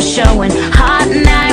showing. Hot night,